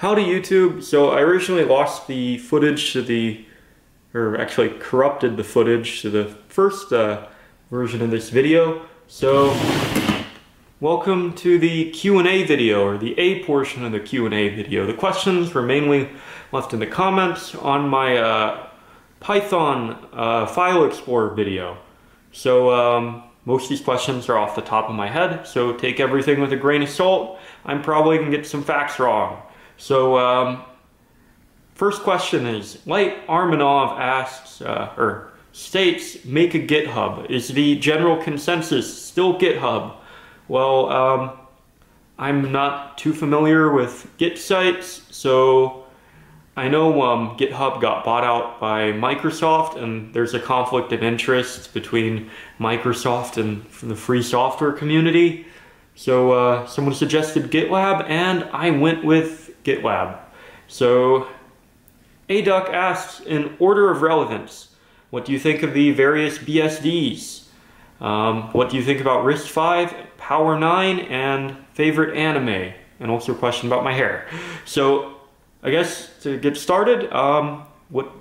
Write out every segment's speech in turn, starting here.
Howdy YouTube. So I originally lost the footage to the, or actually corrupted the footage to the first uh, version of this video. So welcome to the Q&A video, or the A portion of the Q&A video. The questions were mainly left in the comments on my uh, Python uh, file explorer video. So um, most of these questions are off the top of my head, so take everything with a grain of salt. I'm probably gonna get some facts wrong. So, um, first question is, Light Armanov asks, uh, or states, make a GitHub. Is the general consensus still GitHub? Well, um, I'm not too familiar with Git sites, so I know um, GitHub got bought out by Microsoft, and there's a conflict of interest between Microsoft and the free software community. So uh, someone suggested GitLab, and I went with GitLab. So ADuck asks, in order of relevance, what do you think of the various BSDs? Um, what do you think about RISC-V, Power 9, and favorite anime? And also a question about my hair. So I guess to get started, um, what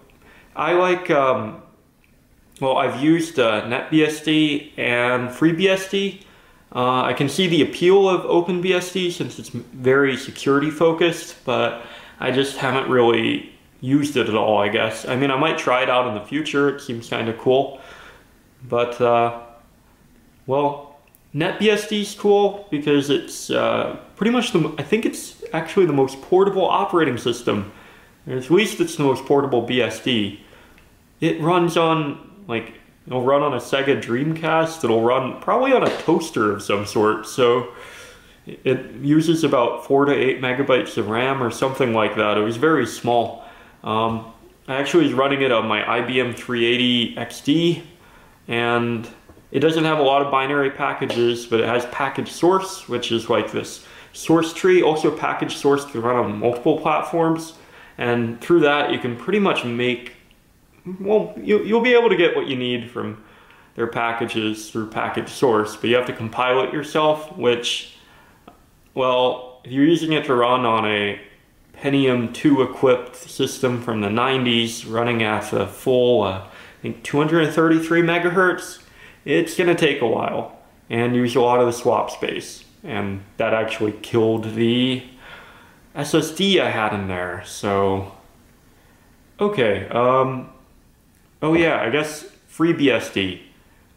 I like, um, well, I've used uh, NetBSD and FreeBSD. Uh, I can see the appeal of OpenBSD since it's very security focused, but I just haven't really used it at all, I guess. I mean, I might try it out in the future. It seems kind of cool. But, uh, well, NetBSD is cool because it's uh, pretty much the, I think it's actually the most portable operating system. At least it's the most portable BSD. It runs on like It'll run on a Sega Dreamcast. It'll run probably on a toaster of some sort. So it uses about four to eight megabytes of RAM or something like that. It was very small. Um, I actually was running it on my IBM 380 XD and it doesn't have a lot of binary packages, but it has package source, which is like this source tree. Also package source can run on multiple platforms. And through that, you can pretty much make well, you, you'll be able to get what you need from their packages through package source, but you have to compile it yourself, which, well, if you're using it to run on a Pentium 2 equipped system from the 90s running at a full, uh, I think 233 megahertz, it's gonna take a while and use a lot of the swap space. And that actually killed the SSD I had in there, so... Okay, um, Oh yeah, I guess FreeBSD.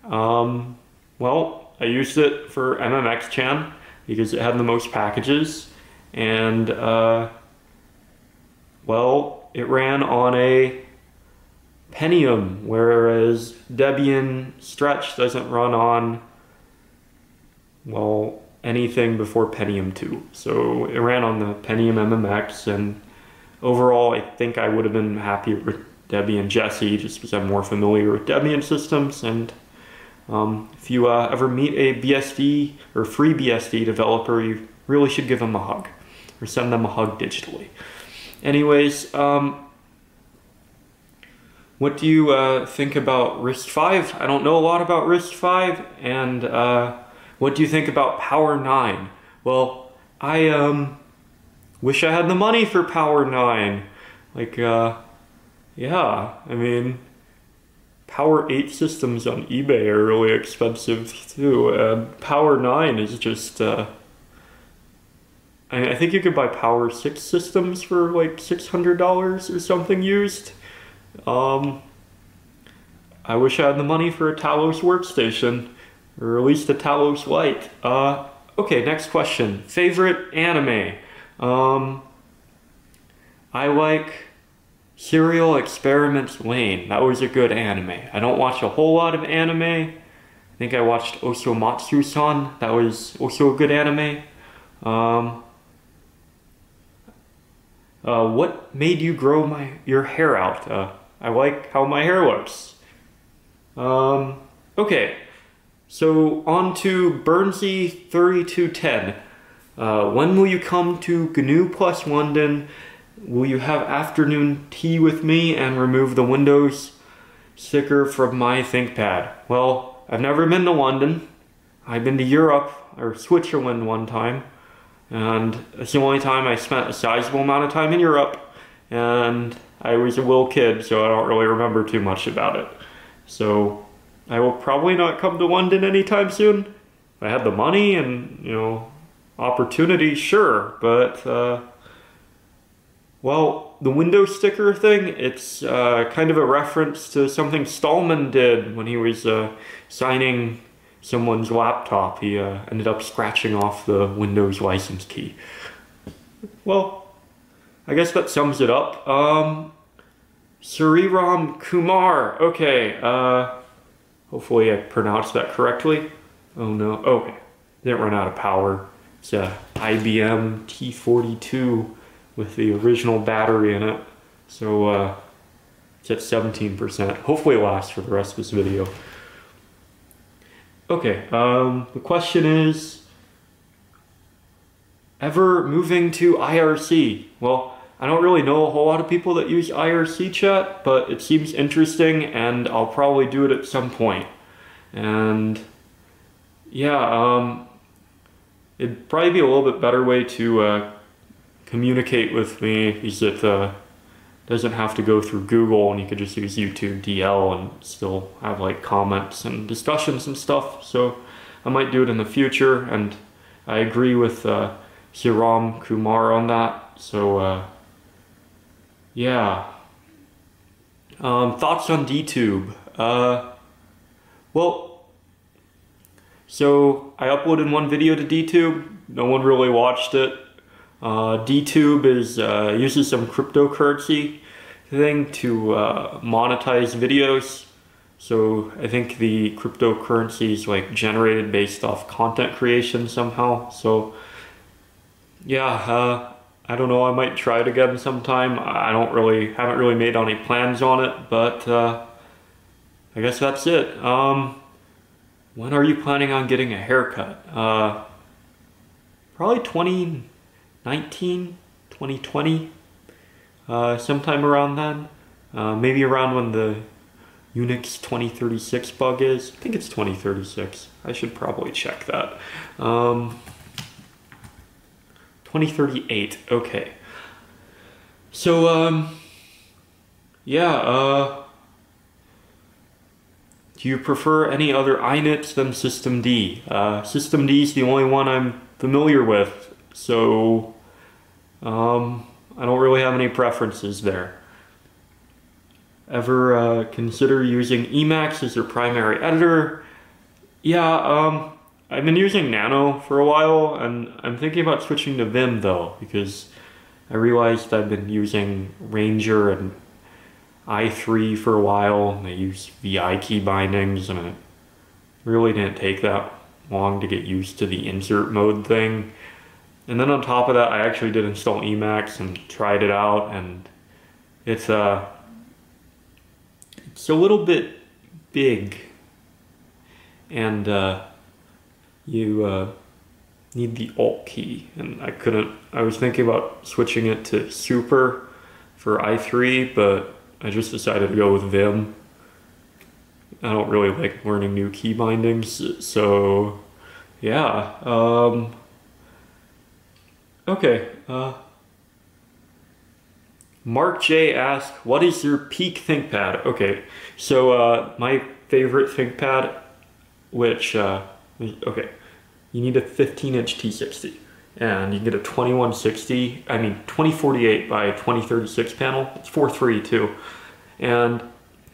Um, well, I used it for MMXChan because it had the most packages and uh, well, it ran on a Pentium, whereas Debian Stretch doesn't run on, well, anything before Pentium 2. So it ran on the Pentium MMX, and overall, I think I would have been happier Debian Jessie just because I'm more familiar with Debian systems. And um, if you uh, ever meet a BSD or free BSD developer, you really should give them a hug or send them a hug digitally. Anyways, um, what do you uh, think about RISC-V? I don't know a lot about RISC-V. And uh, what do you think about Power 9? Well, I um, wish I had the money for Power 9. Like, uh, yeah, I mean, Power 8 systems on eBay are really expensive too. And Power 9 is just, uh, I, I think you could buy Power 6 systems for like $600 or something used. Um, I wish I had the money for a Talos workstation, or at least a Talos Lite. Uh, okay, next question. Favorite anime? Um, I like Serial Experiments Lain. That was a good anime. I don't watch a whole lot of anime. I think I watched Osomatsu-san. That was also a good anime. Um, uh, what made you grow my your hair out? Uh, I like how my hair looks. Um, okay, so on to Burnsy 3210. Uh, when will you come to GNU plus London Will you have afternoon tea with me and remove the Windows sticker from my ThinkPad? Well, I've never been to London. I've been to Europe or Switzerland one time. And it's the only time I spent a sizable amount of time in Europe. And I was a little kid, so I don't really remember too much about it. So I will probably not come to London anytime soon. If I had the money and, you know, opportunity, sure. But, uh, well, the window sticker thing, it's uh, kind of a reference to something Stallman did when he was uh, signing someone's laptop. He uh, ended up scratching off the Windows license key. Well, I guess that sums it up. Um, Sriram Kumar. Okay, uh, hopefully I pronounced that correctly. Oh no, okay. Didn't run out of power. It's a IBM T42 with the original battery in it. So uh, it's at 17%. Hopefully it lasts for the rest of this video. Okay, um, the question is, ever moving to IRC? Well, I don't really know a whole lot of people that use IRC chat, but it seems interesting and I'll probably do it at some point. And yeah, um, it'd probably be a little bit better way to uh, communicate with me is it uh, doesn't have to go through Google and you could just use YouTube DL and still have like comments and discussions and stuff. So I might do it in the future and I agree with uh, Hiram Kumar on that. So uh, yeah. Um, thoughts on DTube? Uh, well, so I uploaded one video to DTube. No one really watched it. Uh, DTube is uh, uses some cryptocurrency thing to uh, monetize videos. So I think the cryptocurrency is like generated based off content creation somehow. So yeah, uh, I don't know. I might try it again sometime. I don't really haven't really made any plans on it, but uh, I guess that's it. Um, when are you planning on getting a haircut? Uh, probably 20. 19, 2020, uh, sometime around then. Uh, maybe around when the Unix 2036 bug is. I think it's 2036. I should probably check that. Um, 2038, okay. So, um, yeah, uh, do you prefer any other inits than Systemd? Uh, Systemd is the only one I'm familiar with so um, I don't really have any preferences there. Ever uh, consider using Emacs as your primary editor? Yeah, um, I've been using Nano for a while, and I'm thinking about switching to Vim though, because I realized I've been using Ranger and i3 for a while. And I use VI key bindings, and it really didn't take that long to get used to the insert mode thing. And then on top of that, I actually did install Emacs and tried it out, and it's uh, it's a little bit big, and uh, you uh, need the Alt key, and I couldn't. I was thinking about switching it to Super for i3, but I just decided to go with Vim. I don't really like learning new key bindings, so yeah. Um, Okay. Uh, Mark J asked, "What is your peak ThinkPad?" Okay, so uh, my favorite ThinkPad, which uh, okay, you need a 15-inch T60, and you can get a 2160. I mean 2048 by 2036 panel. It's 4.3 too, and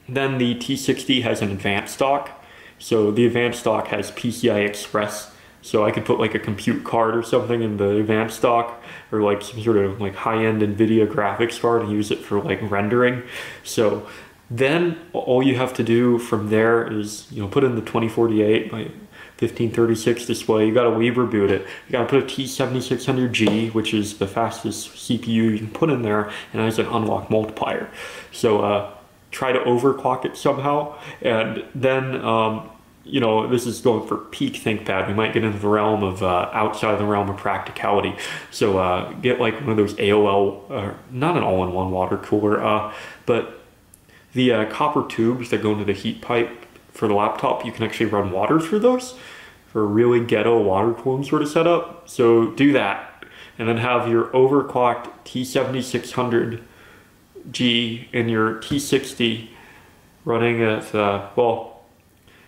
then the T60 has an advanced dock. So the advanced dock has PCI Express so I could put like a compute card or something in the advanced stock or like some sort of like high-end NVIDIA graphics card and use it for like rendering. So then all you have to do from there is, you know, put in the 2048 by 1536 display. You gotta Libreboot it. You gotta put a T7600G, which is the fastest CPU you can put in there, and has an unlock multiplier. So uh, try to overclock it somehow, and then um, you know, this is going for peak ThinkPad. We might get into the realm of uh, outside of the realm of practicality. So uh, get like one of those AOL, uh, not an all-in-one water cooler, uh, but the uh, copper tubes that go into the heat pipe for the laptop. You can actually run water through those for a really ghetto water cooling sort of setup. So do that. and then have your overclocked T7600G and your T60 running at, uh, well,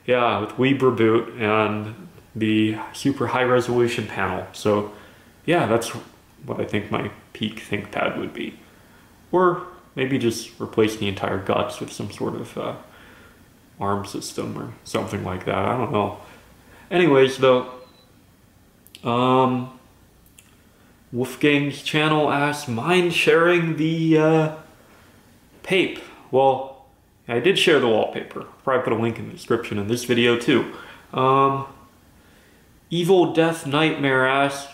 yeah, with Libreboot and the super high resolution panel. So yeah, that's what I think my peak ThinkPad would be. Or maybe just replace the entire guts with some sort of uh, ARM system or something like that. I don't know. Anyways, though, um, Wolfgang's channel asks, mind sharing the uh, PAPE? Well, I did share the wallpaper. Probably put a link in the description in this video too. Um, Evil Death Nightmare asks,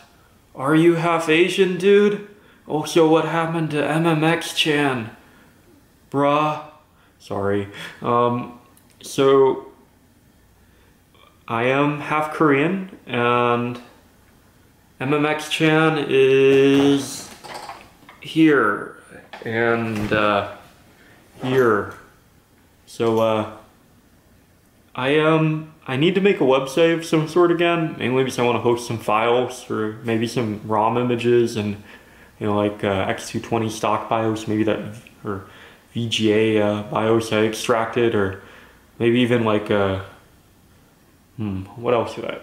are you half Asian, dude? Also, what happened to MMX Chan? Bruh. Sorry. Um, so, I am half Korean, and MMX Chan is here and uh, here. So, uh, I. Um, I need to make a website of some sort again, mainly because I want to host some files or maybe some ROM images and you know like uh, X220 stock BIOS, maybe that or VGA uh, BIOS I extracted, or maybe even like uh, hmm, what else should I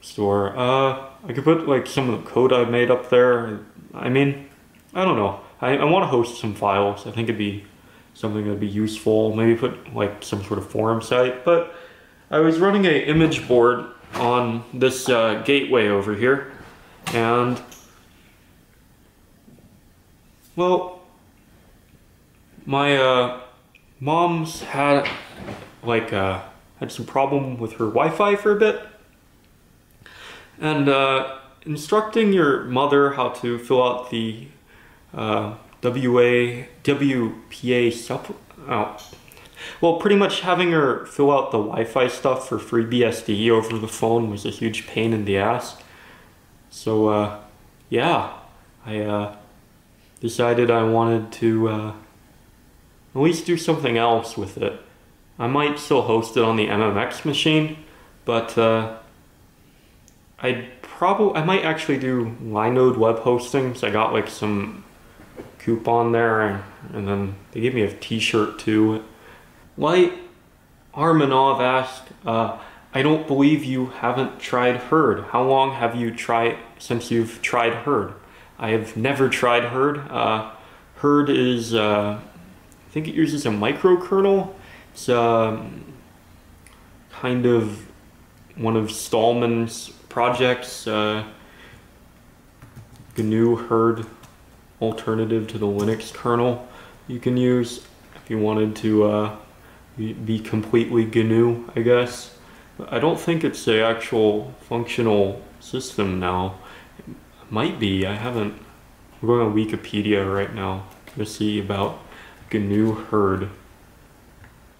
store? Uh, I could put like some of the code I made up there. I mean, I don't know. I, I want to host some files. I think it'd be something that'd be useful. Maybe put like some sort of forum site, but I was running a image board on this uh, gateway over here and well my uh, mom's had like uh, had some problem with her Wi-Fi for a bit and uh, instructing your mother how to fill out the uh, WA WPA supp oh, well, pretty much having her fill out the Wi-Fi stuff for FreeBSD over the phone was a huge pain in the ass. So, uh, yeah, I uh, decided I wanted to uh, at least do something else with it. I might still host it on the MMX machine, but uh, I'd probably I might actually do Linode web hosting. So I got like some coupon there, and, then they gave me a T-shirt too Light Armanov asked, uh, I don't believe you haven't tried Hurd. How long have you tried since you've tried Hurd? I have never tried Hurd. Uh, Hurd is, uh, I think it uses a microkernel. It's um, kind of one of Stallman's projects. Uh, GNU Hurd alternative to the Linux kernel you can use if you wanted to uh, be completely GNU, I guess. I don't think it's the actual functional system now. It might be, I haven't. I'm going on Wikipedia right now to see about GNU Hurd.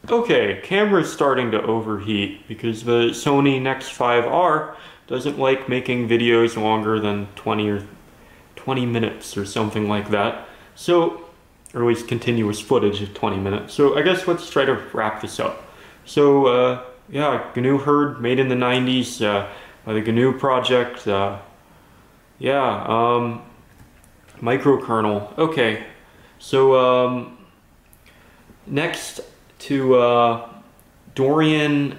Okay, camera's starting to overheat because the Sony Nex 5R doesn't like making videos longer than 20 or 20 minutes or something like that. So or at least continuous footage of 20 minutes. So I guess let's try to wrap this up. So uh, yeah, GNU Hurd, made in the 90s uh, by the GNU project. Uh, yeah, um, microkernel. Okay, so um, next to uh, Dorian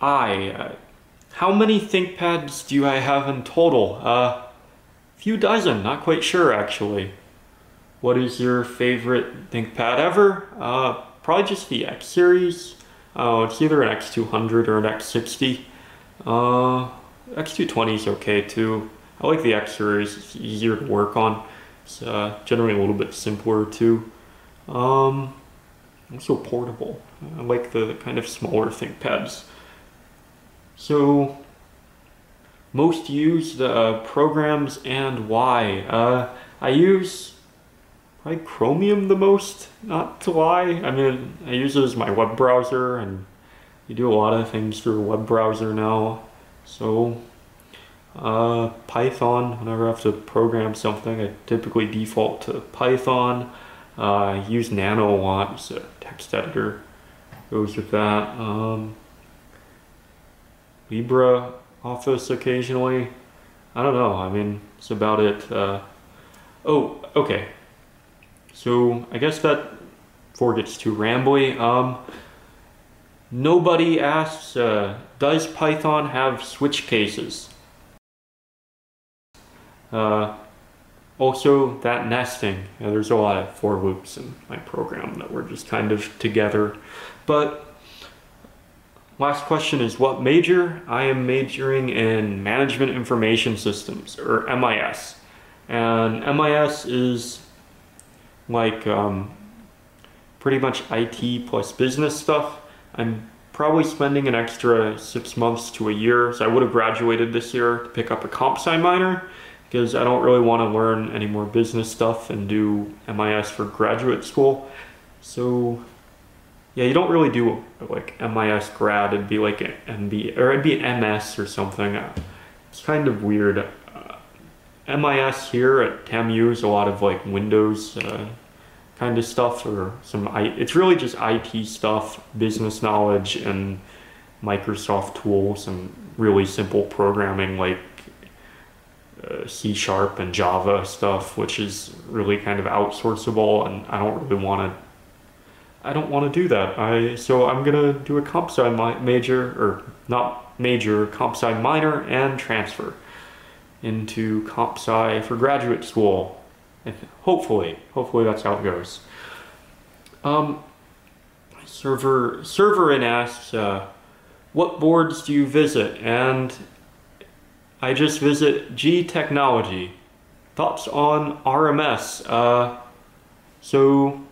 I. Uh, how many ThinkPads do I have in total? Few dozen, not quite sure actually. What is your favorite ThinkPad ever? Uh, probably just the X series. Uh, it's either an X200 or an X60. Uh, X220 is okay too. I like the X series, it's easier to work on. It's uh, generally a little bit simpler too. Um, also portable. I like the kind of smaller ThinkPads. So, most used uh, programs and why? Uh, I use probably Chromium the most, not to lie. I mean, I use it as my web browser, and you do a lot of things through a web browser now. So, uh, Python, whenever I have to program something, I typically default to Python. Uh, I use Nano a lot, it's a text editor, goes with that. Um, Libre Office occasionally. I don't know, I mean, it's about it. Uh, oh, okay. So I guess that before gets too rambly, um, nobody asks, uh, does Python have switch cases? Uh, also, that nesting. Yeah, there's a lot of for loops in my program that were just kind of together. But last question is what major? I am majoring in Management Information Systems, or MIS. And MIS is like um, pretty much IT plus business stuff. I'm probably spending an extra six months to a year. So I would have graduated this year to pick up a comp sci minor because I don't really want to learn any more business stuff and do MIS for graduate school. So yeah, you don't really do like MIS grad. It'd be like an MB or it'd be an MS or something. It's kind of weird. Uh, MIS here at TAMU is a lot of like Windows uh, kind of stuff or some. I, it's really just IT stuff, business knowledge, and Microsoft tools and really simple programming like uh, C sharp and Java stuff, which is really kind of outsourceable, and I don't really want to. I don't want to do that. I so I'm gonna do a comp sci major or not major, comp sci minor, and transfer into comp sci for graduate school. And Hopefully, hopefully that's how it goes. Um, server server in asks, uh, what boards do you visit? And I just visit G Technology. Thoughts on RMS? Uh, so,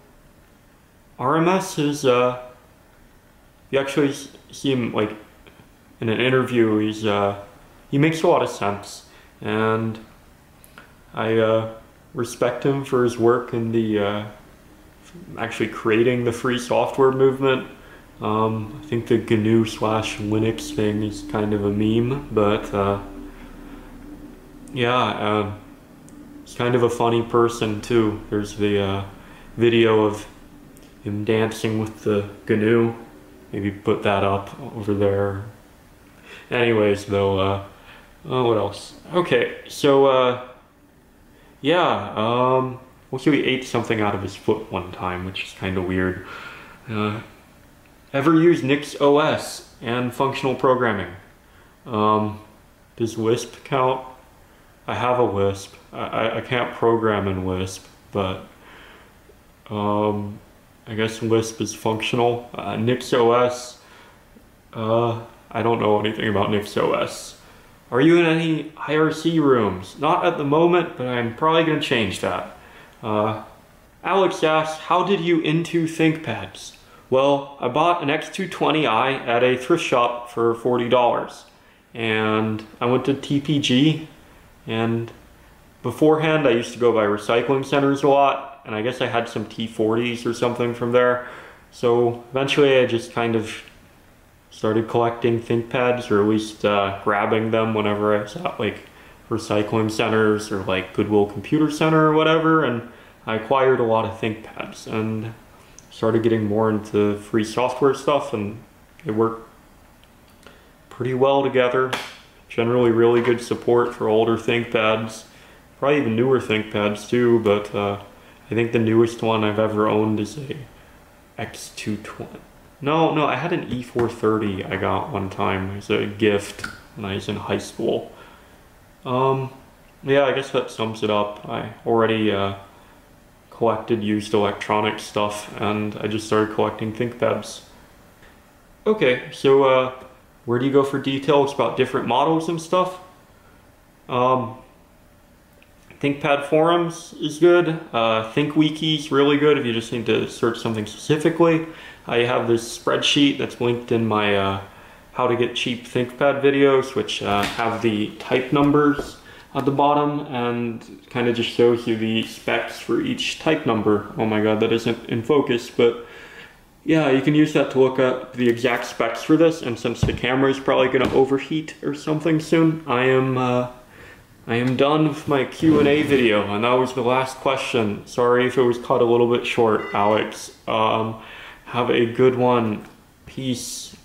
RMS is, uh, you actually see him, like, in an interview, he's, uh, he makes a lot of sense. And I, uh, respect him for his work in the, uh, actually creating the free software movement. Um, I think the GNU slash Linux thing is kind of a meme, but, uh, yeah, uh, he's kind of a funny person too. There's the uh, video of him dancing with the GNU. Maybe put that up over there. Anyways, though, uh, uh what else? Okay, so, uh, yeah, um, well, he ate something out of his foot one time, which is kind of weird. Uh, ever use Nix OS and functional programming? Um, does Wisp count? I have a Wisp. I, I can't program in Wisp, but um, I guess Lisp is functional. Uh, NixOS, uh, I don't know anything about NixOS. Are you in any IRC rooms? Not at the moment, but I'm probably going to change that. Uh, Alex asks, how did you into ThinkPads? Well, I bought an X220i at a thrift shop for $40. And I went to TPG and beforehand, I used to go by recycling centers a lot, and I guess I had some T40s or something from there. So eventually I just kind of started collecting ThinkPads, or at least uh, grabbing them whenever I was at like recycling centers or like Goodwill Computer Center or whatever, and I acquired a lot of ThinkPads and started getting more into free software stuff, and it worked pretty well together generally really good support for older ThinkPads, probably even newer ThinkPads too, but uh, I think the newest one I've ever owned is a X220. No, no, I had an E430 I got one time as a gift when I was in high school. Um, yeah, I guess that sums it up. I already uh, collected used electronic stuff and I just started collecting ThinkPads. Okay, so uh, where do you go for details about different models and stuff? Um, ThinkPad forums is good. Uh, ThinkWiki is really good if you just need to search something specifically. I have this spreadsheet that's linked in my uh, how to get cheap ThinkPad videos, which uh, have the type numbers at the bottom and kind of just shows you the specs for each type number. Oh my god, that isn't in focus, but yeah, you can use that to look up the exact specs for this, and since the camera is probably going to overheat or something soon, I am uh, I am done with my Q&A video, and that was the last question. Sorry if it was cut a little bit short, Alex. Um, have a good one. Peace.